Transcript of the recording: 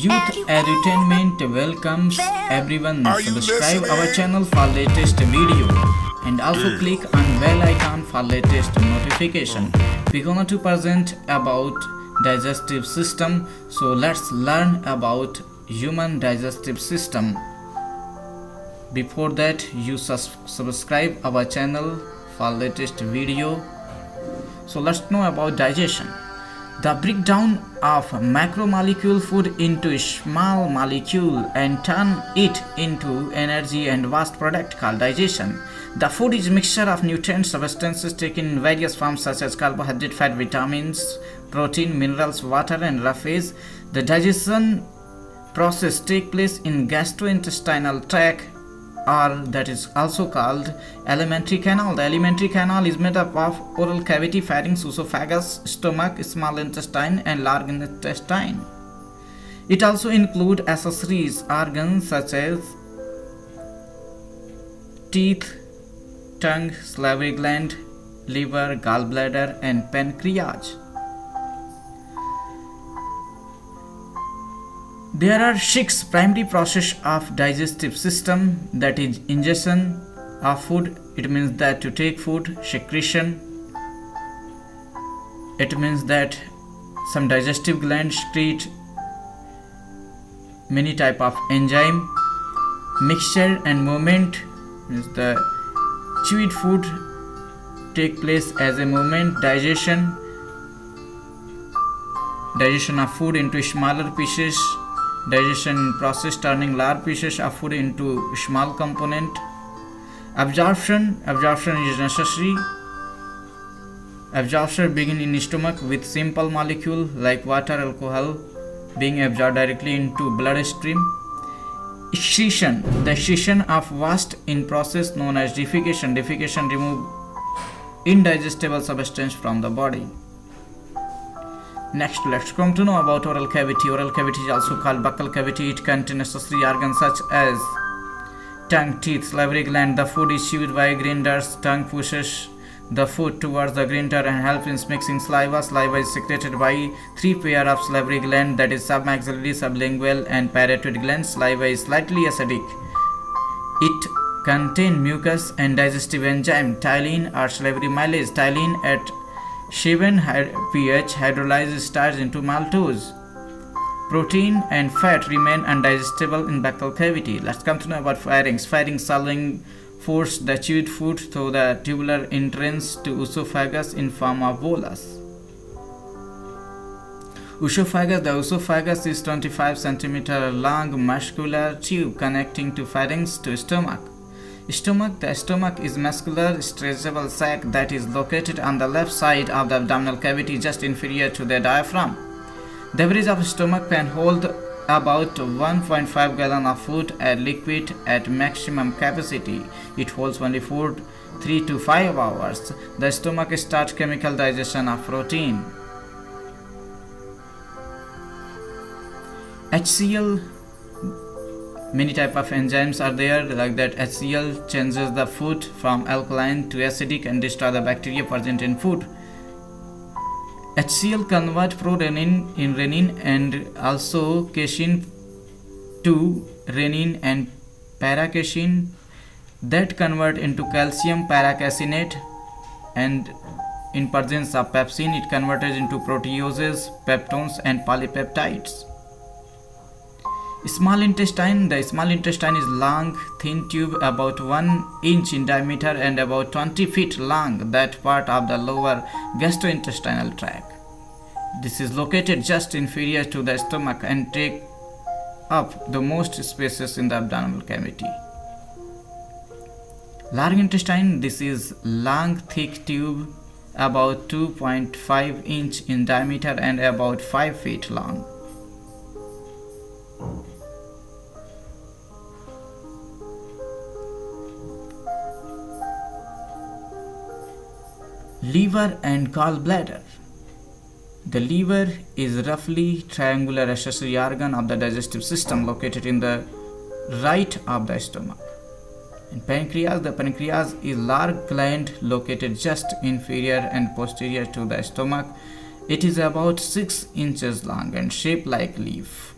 Youth Edutainment welcomes everyone. Subscribe our channel for latest video and also click on bell icon for latest notification. We're gonna to present about digestive system. So let's learn about human digestive system. Before that, you sus- subscribe our channel for latest video. So let's know about digestion. The breakdown of macromolecule food into small molecule and turn it into energy and waste product called digestion. The food is mixture of nutrient substances taken in various forms such as carbohydrate, fat, vitamins, protein, minerals, water and rough phase. The digestion process take place in gastrointestinal tract or that is also called alimentary canal. The alimentary canal is made up of oral cavity, pharynx, esophagus, stomach, small intestine, and large intestine. It also includes accessories organs such as teeth, tongue, salivary gland, liver, gallbladder, and pancreas. There are six primary process of digestive system that is ingestion of food. It means that you take food, secretion. It means that some digestive glands secrete many type of enzyme. Mixture and movement means the chewed food take place as a movement. Digestion digestion of food into smaller pieces digestion process turning large pieces of food into small component. Absorption absorption is necessary. Absorption begin in stomach with simple molecule like water alcohol being absorbed directly into bloodstream. Excretion the excretion of waste in process known as defecation. Defecation remove indigestible substance from the body Next, let's come to know about oral cavity. Oral cavity is also called buccal cavity. It contains accessory organs such as tongue, teeth, salivary gland. The food is chewed by grinders. Tongue pushes the food towards the grinder and helps in mixing saliva. Saliva is secreted by three pair of salivary gland that is submaxillary, sublingual, and parotid glands. Saliva is slightly acidic. It contains mucus and digestive enzyme, ptyalin or salivary amylase. Ptyalin at 7 pH hydrolyzes starch into maltose. Protein and fat remain undigestible in buccal cavity. Let's come to know about pharynx. Pharynx swallowing force the chewed food through the tubular entrance to esophagus in form of bolus. Esophagus The esophagus is 25 cm long muscular tube connecting to pharynx to stomach. Stomach The stomach is muscular stretchable sac that is located on the left side of the abdominal cavity just inferior to the diaphragm. The average of stomach can hold about 1.5 gallon of food and liquid at maximum capacity. It holds only food 3 to 5 hours. The stomach starts chemical digestion of protein. HCl many type of enzymes are there like that HCl changes the food from alkaline to acidic and destroy the bacteria present in food. HCl convert prorenin in renin and also casein to renin and paracasein. That convert into calcium paracaseinate and in presence of pepsin it converted into proteases peptones and polypeptides Small intestine. The small intestine is long, thin tube about 1 inch in diameter and about 20 feet long. That part of the lower gastrointestinal tract. This is located just inferior to the stomach and take up the most spaces in the abdominal cavity. Large intestine. This is long, thick tube about 2.5 inch in diameter and about 5 feet long. Liver and gallbladder. The liver is roughly triangular accessory organ of the digestive system located in the right of the stomach. And pancreas the pancreas is large gland located just inferior and posterior to the stomach. It is about 6 inches long and shaped like leaf